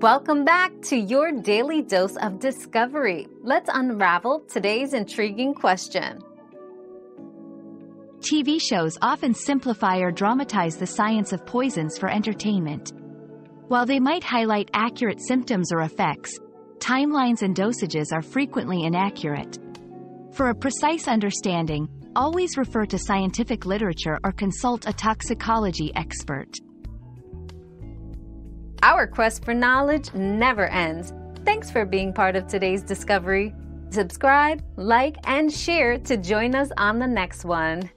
Welcome back to your daily dose of discovery. Let's unravel today's intriguing question. TV shows often simplify or dramatize the science of poisons for entertainment. While they might highlight accurate symptoms or effects, timelines and dosages are frequently inaccurate. For a precise understanding, always refer to scientific literature or consult a toxicology expert. Our quest for knowledge never ends. Thanks for being part of today's discovery. Subscribe, like, and share to join us on the next one.